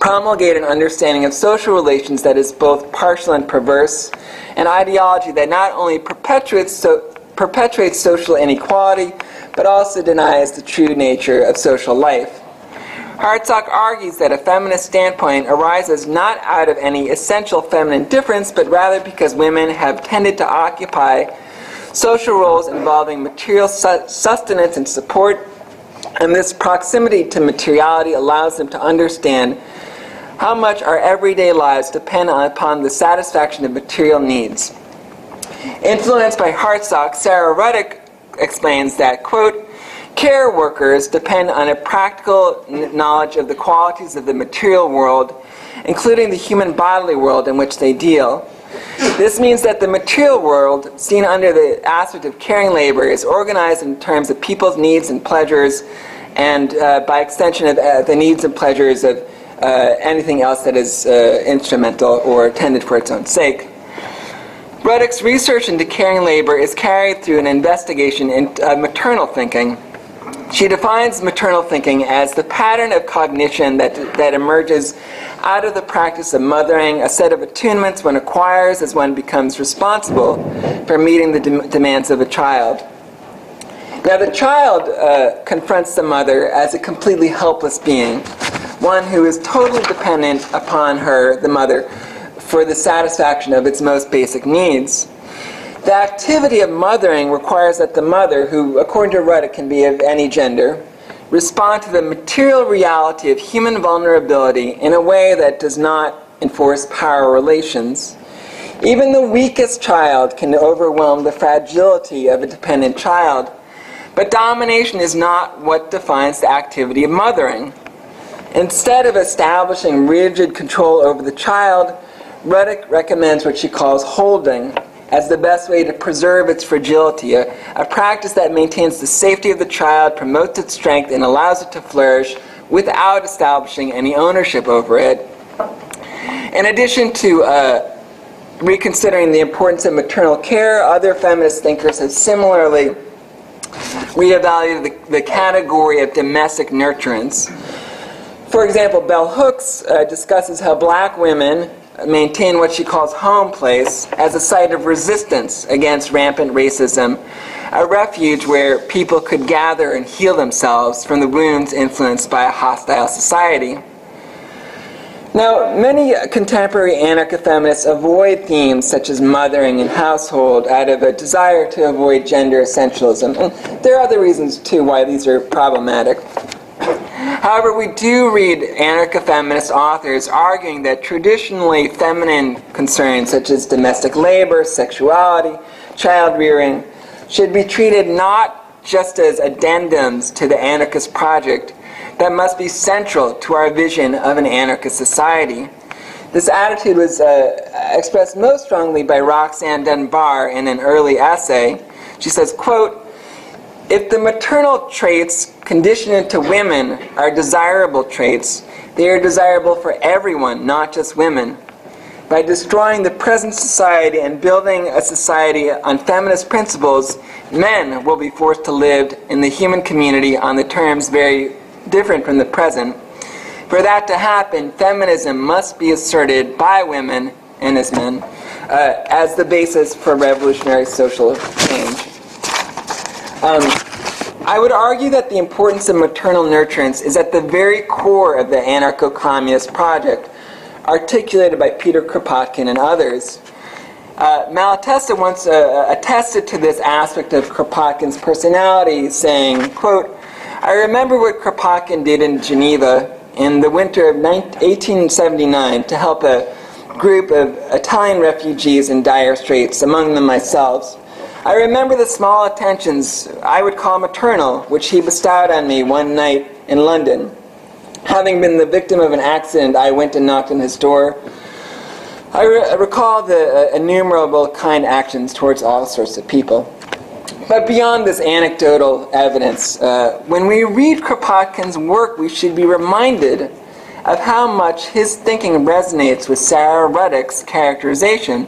promulgate an understanding of social relations that is both partial and perverse, an ideology that not only perpetuates, so, perpetuates social inequality, but also denies the true nature of social life. Hartsock argues that a feminist standpoint arises not out of any essential feminine difference, but rather because women have tended to occupy social roles involving material sustenance and support, and this proximity to materiality allows them to understand how much our everyday lives depend upon the satisfaction of material needs. Influenced by Hartsock, Sara Ruddick explains that, quote, Care workers depend on a practical knowledge of the qualities of the material world, including the human bodily world in which they deal. This means that the material world, seen under the aspect of caring labor, is organized in terms of people's needs and pleasures, and uh, by extension of uh, the needs and pleasures of uh, anything else that is uh, instrumental or intended for its own sake. Ruddick's research into caring labor is carried through an investigation into maternal thinking she defines maternal thinking as the pattern of cognition that, that emerges out of the practice of mothering, a set of attunements one acquires as one becomes responsible for meeting the de- demands of a child. Now, the child uh, confronts the mother as a completely helpless being, one who is totally dependent upon her, the mother, for the satisfaction of its most basic needs. The activity of mothering requires that the mother, who, according to Ruddick, can be of any gender, respond to the material reality of human vulnerability in a way that does not enforce power relations. Even the weakest child can overwhelm the fragility of a dependent child. But domination is not what defines the activity of mothering. Instead of establishing rigid control over the child, Ruddick recommends what she calls holding as the best way to preserve its fragility, a, a practice that maintains the safety of the child, promotes its strength, and allows it to flourish without establishing any ownership over it. In addition to uh, reconsidering the importance of maternal care, other feminist thinkers have similarly reevaluated the, the category of domestic nurturance. For example, Bell Hooks uh, discusses how black women maintain what she calls home place as a site of resistance against rampant racism, a refuge where people could gather and heal themselves from the wounds influenced by a hostile society. Now, many contemporary anarcho feminists avoid themes such as mothering and household out of a desire to avoid gender essentialism. And there are other reasons, too, why these are problematic. However, we do read anarcho feminist authors arguing that traditionally feminine concerns such as domestic labor, sexuality, child rearing should be treated not just as addendums to the anarchist project that must be central to our vision of an anarchist society. This attitude was uh, expressed most strongly by Roxanne Dunbar in an early essay. She says, quote, if the maternal traits conditioned to women are desirable traits, they are desirable for everyone, not just women. By destroying the present society and building a society on feminist principles, men will be forced to live in the human community on the terms very different from the present. For that to happen, feminism must be asserted by women and as men uh, as the basis for revolutionary social change. Um, I would argue that the importance of maternal nurturance is at the very core of the anarcho communist project, articulated by Peter Kropotkin and others. Uh, Malatesta once uh, attested to this aspect of Kropotkin's personality, saying, quote, I remember what Kropotkin did in Geneva in the winter of 1879 to help a group of Italian refugees in dire straits, among them myself. I remember the small attentions I would call maternal, which he bestowed on me one night in London. Having been the victim of an accident, I went and knocked on his door. I, re- I recall the uh, innumerable kind actions towards all sorts of people. But beyond this anecdotal evidence, uh, when we read Kropotkin's work, we should be reminded of how much his thinking resonates with Sara Ruddick's characterization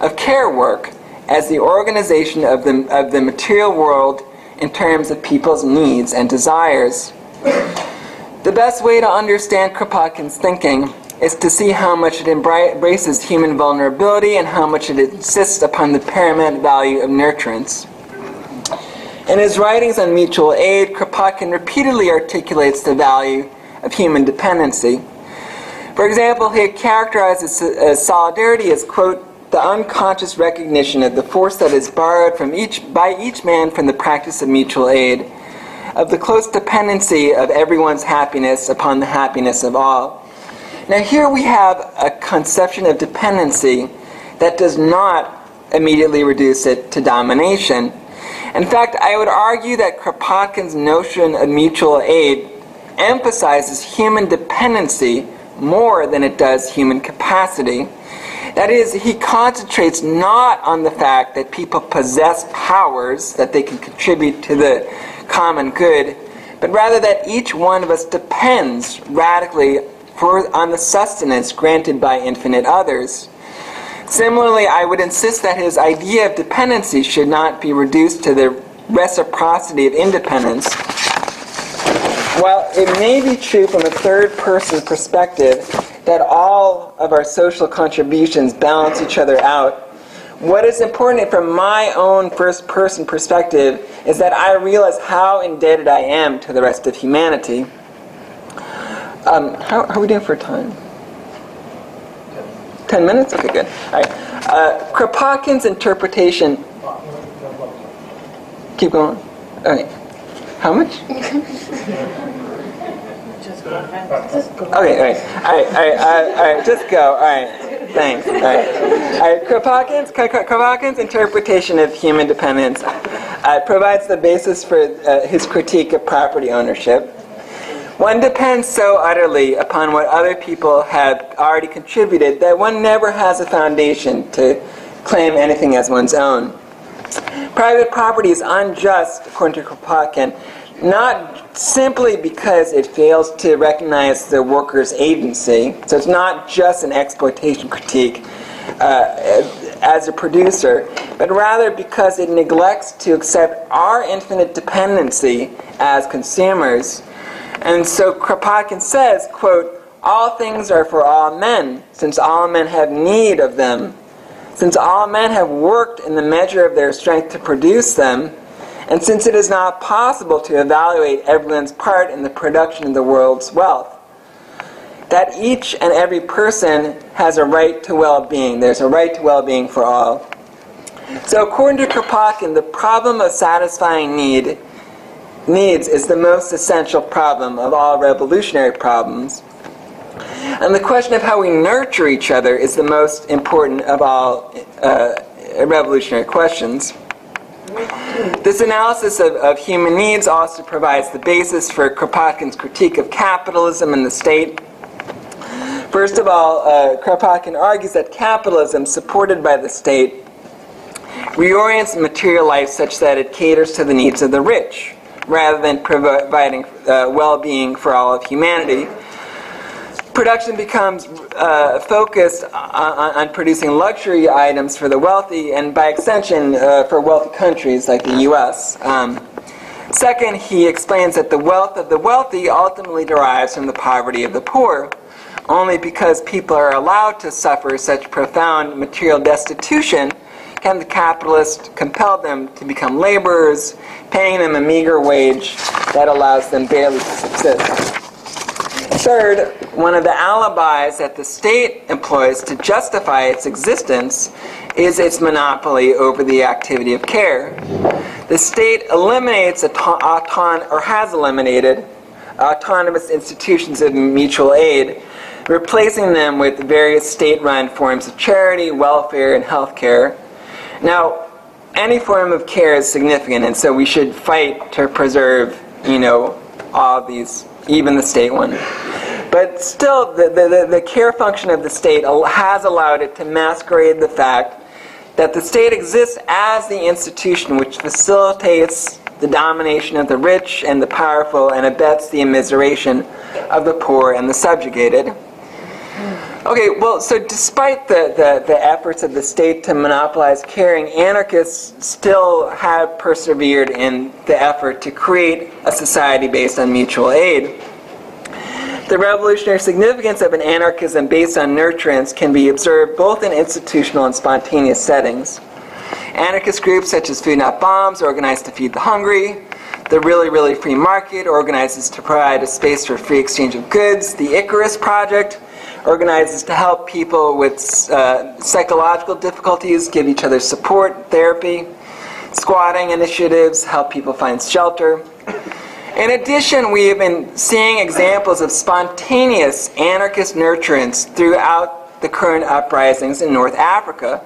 of care work as the organization of the, of the material world in terms of people's needs and desires. The best way to understand Kropotkin's thinking is to see how much it embraces human vulnerability and how much it insists upon the paramount value of nurturance. In his writings on mutual aid, Kropotkin repeatedly articulates the value of human dependency. For example, he characterizes uh, solidarity as, quote, the unconscious recognition of the force that is borrowed from each, by each man from the practice of mutual aid, of the close dependency of everyone's happiness upon the happiness of all. Now, here we have a conception of dependency that does not immediately reduce it to domination. In fact, I would argue that Kropotkin's notion of mutual aid emphasizes human dependency more than it does human capacity. That is, he concentrates not on the fact that people possess powers that they can contribute to the common good, but rather that each one of us depends radically for, on the sustenance granted by infinite others. Similarly, I would insist that his idea of dependency should not be reduced to the reciprocity of independence. While it may be true from a third person perspective that all of our social contributions balance each other out, what is important from my own first person perspective is that I realize how indebted I am to the rest of humanity. Um, how, how are we doing for time? 10 minutes? Okay, good. All right. Uh, Kropotkin's interpretation. Keep going. All right. How much? Okay, all right. All right, all right, all right, all right, just go. All right, thanks. All right. All right, Kropotkin's, Kropotkin's interpretation of human dependence uh, provides the basis for uh, his critique of property ownership. One depends so utterly upon what other people have already contributed that one never has a foundation to claim anything as one's own. Private property is unjust, according to Kropotkin, not simply because it fails to recognize the worker's agency. So it's not just an exploitation critique uh, as a producer, but rather because it neglects to accept our infinite dependency as consumers and so Kropotkin says, quote, all things are for all men, since all men have need of them. Since all men have worked in the measure of their strength to produce them, and since it is not possible to evaluate everyone's part in the production of the world's wealth, that each and every person has a right to well being. There's a right to well being for all. So, according to Kropotkin, the problem of satisfying need needs is the most essential problem of all revolutionary problems. And the question of how we nurture each other is the most important of all uh, revolutionary questions. This analysis of, of, human needs also provides the basis for Kropotkin's critique of capitalism and the state. First of all, uh, Kropotkin argues that capitalism, supported by the state, reorients material life such that it caters to the needs of the rich rather than providing uh, well-being for all of humanity. Production becomes uh, focused on, on, producing luxury items for the wealthy, and by extension, uh, for wealthy countries like the U.S. Um, second, he explains that the wealth of the wealthy ultimately derives from the poverty of the poor only because people are allowed to suffer such profound material destitution can the capitalist compel them to become laborers, paying them a meager wage that allows them barely to subsist. Third, one of the alibis that the state employs to justify its existence is its monopoly over the activity of care. The state eliminates auton- or has eliminated autonomous institutions of mutual aid, replacing them with various state-run forms of charity, welfare, and health care. Now, any form of care is significant, and so we should fight to preserve, you know, all these, even the state one. But still, the, the, the care function of the state has allowed it to masquerade the fact that the state exists as the institution which facilitates the domination of the rich and the powerful and abets the immiseration of the poor and the subjugated. Okay, well, so despite the, the, the, efforts of the state to monopolize caring, anarchists still have persevered in the effort to create a society based on mutual aid. The revolutionary significance of an anarchism based on nurturance can be observed both in institutional and spontaneous settings. Anarchist groups such as Food Not Bombs organize to feed the hungry. The Really Really Free Market organizes to provide a space for free exchange of goods. The Icarus Project organizes to help people with uh, psychological difficulties give each other support, therapy. Squatting initiatives help people find shelter. In addition, we have been seeing examples of spontaneous anarchist nurturance throughout the current uprisings in North Africa.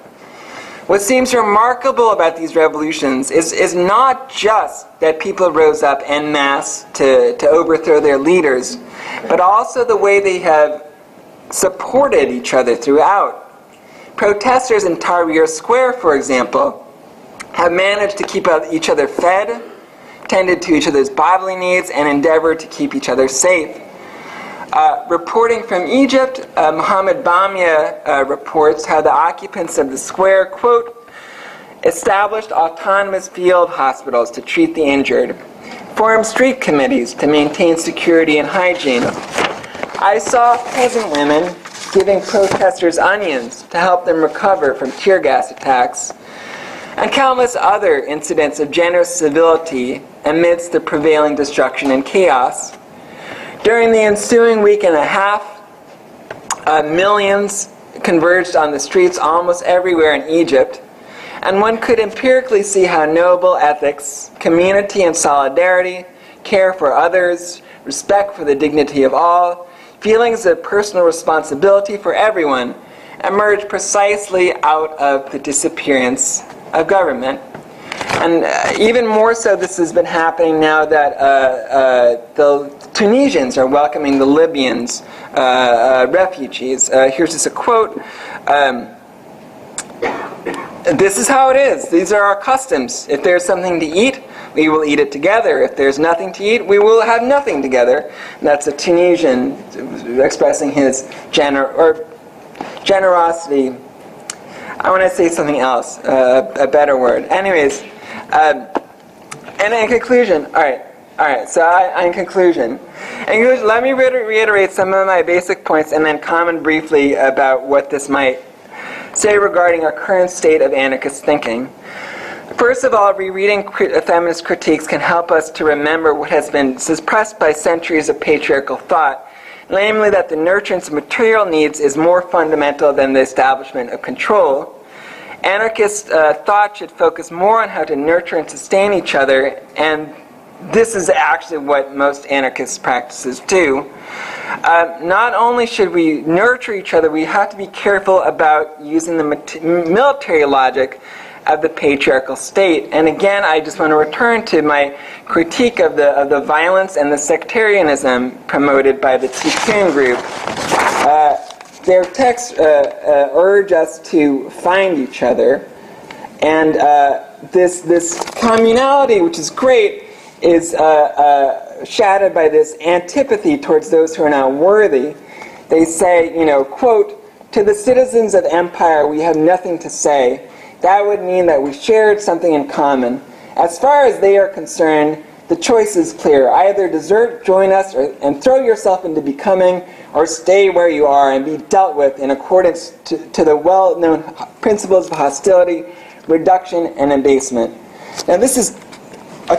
What seems remarkable about these revolutions is, is not just that people rose up en masse to, to overthrow their leaders, but also the way they have supported each other throughout. Protesters in Tahrir Square, for example, have managed to keep each other fed, tended to each other's bodily needs, and endeavored to keep each other safe. Uh, reporting from Egypt, uh, Mohammed Bamyeh uh, reports how the occupants of the square, quote, established autonomous field hospitals to treat the injured, formed street committees to maintain security and hygiene. I saw peasant women giving protesters onions to help them recover from tear gas attacks, and countless other incidents of generous civility amidst the prevailing destruction and chaos. During the ensuing week and a half, uh, millions converged on the streets almost everywhere in Egypt, and one could empirically see how noble ethics, community and solidarity, care for others, respect for the dignity of all, feelings of personal responsibility for everyone emerge precisely out of the disappearance of government. And uh, even more so, this has been happening now that uh, uh, the Tunisians are welcoming the Libyans, uh, refugees. Here's just a quote. Um, this is how it is. These are our customs. If there's something to eat, we will eat it together. If there's nothing to eat, we will have nothing together. And that's a Tunisian expressing his gener- generosity. I want to say something else, uh, a better word. Anyways, um, and in conclusion, all right, all right. So I, in conclusion, in conclusion, let me reiterate some of my basic points and then comment briefly about what this might say regarding our current state of anarchist thinking. First of all, rereading feminist critiques can help us to remember what has been suppressed by centuries of patriarchal thought, namely that the nurturance of material needs is more fundamental than the establishment of control. Anarchist uh, thought should focus more on how to nurture and sustain each other, and this is actually what most anarchist practices do. Uh, not only should we nurture each other, we have to be careful about using the military logic of the patriarchal state. And again, I just want to return to my critique of the, of the violence and the sectarianism promoted by the Tiqqun group. Uh, their texts uh, uh, urge us to find each other. And uh, this, this communality, which is great, is uh, uh, shadowed by this antipathy towards those who are not worthy. They say, you know, quote, to the citizens of empire we have nothing to say that would mean that we shared something in common. As far as they are concerned, the choice is clear. Either desert, join us, or, and throw yourself into becoming, or stay where you are and be dealt with in accordance to, to the well known principles of hostility, reduction, and abasement. Now, this is a